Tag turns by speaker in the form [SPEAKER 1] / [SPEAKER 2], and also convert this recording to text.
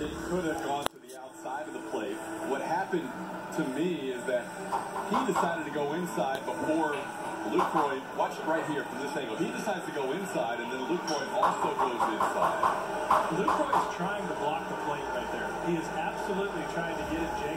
[SPEAKER 1] It could have gone to the outside of the plate. What happened to me is that he decided to go inside before Lucroy. Watch it right here from this angle. He decides to go inside, and then Lucroy also goes inside.
[SPEAKER 2] Lucroy is trying to block the plate right there. He is absolutely trying to get it jammed.